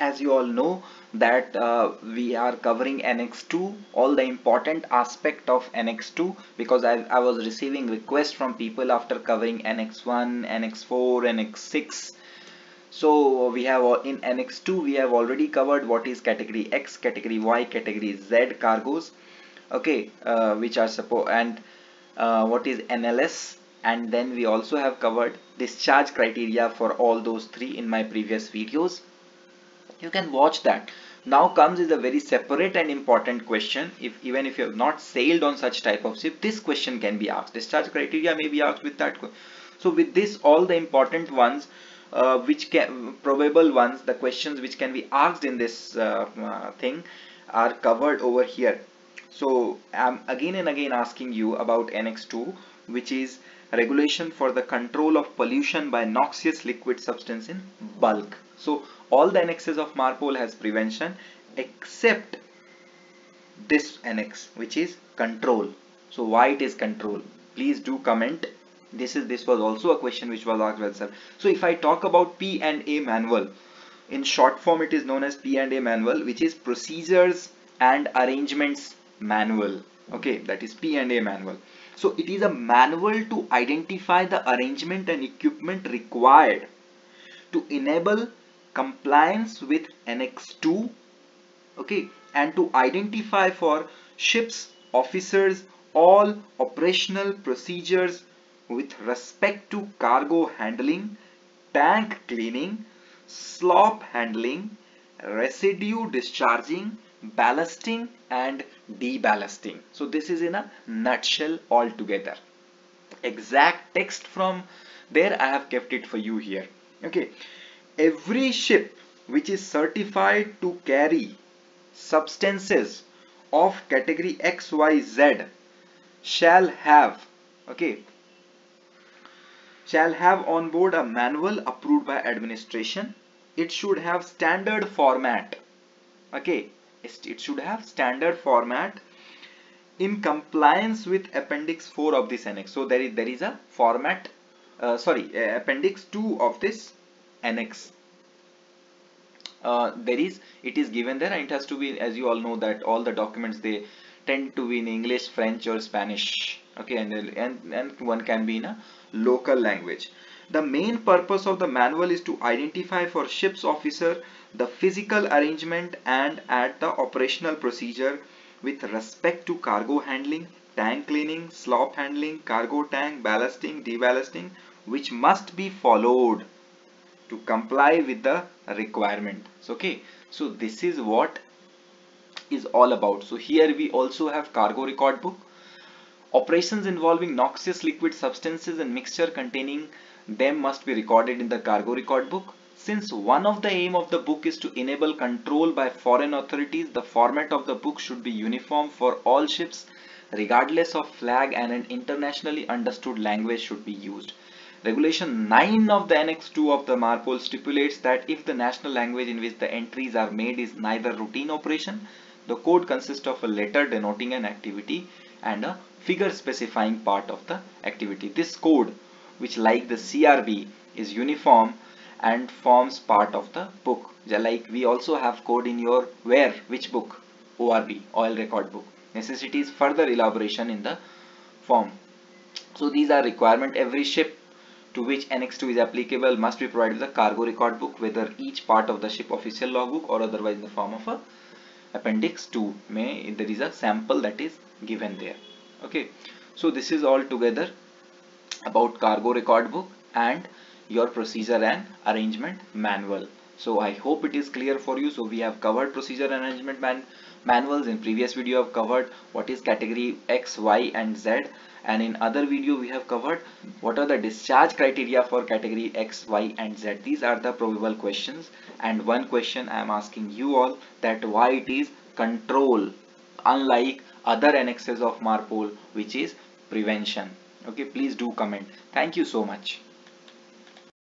as you all know that uh, we are covering Annex 2 all the important aspect of Annex 2 because I, I was receiving requests from people after covering Annex 1 NX4 Annex 6 so we have in Annex 2 we have already covered what is category X category Y category Z cargoes okay uh, which are support and uh, what is NLS and then we also have covered discharge criteria for all those three in my previous videos you can watch that. Now comes is a very separate and important question. If even if you have not sailed on such type of ship this question can be asked. Discharge criteria may be asked with that so with this all the important ones uh, which can probable ones the questions which can be asked in this uh, uh, thing are covered over here so i'm again and again asking you about Annex 2 which is regulation for the control of pollution by noxious liquid substance in bulk so all the annexes of MARPOL has prevention except this annex which is control. So why it is control? Please do comment. This is this was also a question which was asked well sir. So if I talk about P and A manual, in short form it is known as P and A manual which is procedures and arrangements manual. Okay, that is P and A manual. So it is a manual to identify the arrangement and equipment required to enable compliance with Annex 2 okay and to identify for ships officers all operational procedures with respect to cargo handling tank cleaning slop handling residue discharging ballasting and deballasting. So this is in a nutshell altogether. Exact text from there i have kept it for you here. Okay. Every ship which is certified to carry substances of category XYZ shall have okay shall have on board a manual approved by administration. It should have standard format okay it should have standard format in compliance with appendix 4 of this annex. So there is there is a format uh, sorry uh, appendix 2 of this annex. Uh, there is it is given there and it has to be as you all know that all the documents they tend to be in English French or Spanish okay and, and, and one can be in a local language. The main purpose of the manual is to identify for ship's officer the physical arrangement and at the operational procedure with respect to cargo handling, tank cleaning, slop handling, cargo tank, ballasting, deballasting which must be followed to comply with the requirement. Okay so this is what is all about. So here we also have cargo record book operations involving noxious liquid substances and mixture containing them must be recorded in the cargo record book. Since one of the aim of the book is to enable control by foreign authorities the format of the book should be uniform for all ships regardless of flag and an internationally understood language should be used. Regulation 9 of the Annex 2 of the MARPOL stipulates that if the national language in which the entries are made is neither routine operation, the code consists of a letter denoting an activity and a figure specifying part of the activity. This code, which like the CRB, is uniform and forms part of the book. Like we also have code in your where, which book? ORB, oil record book. Necessities further elaboration in the form. So these are requirement every ship to which Annex2 is applicable must be provided with a cargo record book whether each part of the ship official logbook or otherwise in the form of a appendix 2 may there is a sample that is given there okay. So this is all together about cargo record book and your procedure and arrangement manual. So i hope it is clear for you. So we have covered procedure and arrangement man manuals. In previous video i've covered what is category x y and z. And in other video we have covered what are the discharge criteria for category X, Y and Z. These are the probable questions. And one question I am asking you all that why it is control unlike other annexes of MARPOL which is prevention. Okay, please do comment. Thank you so much.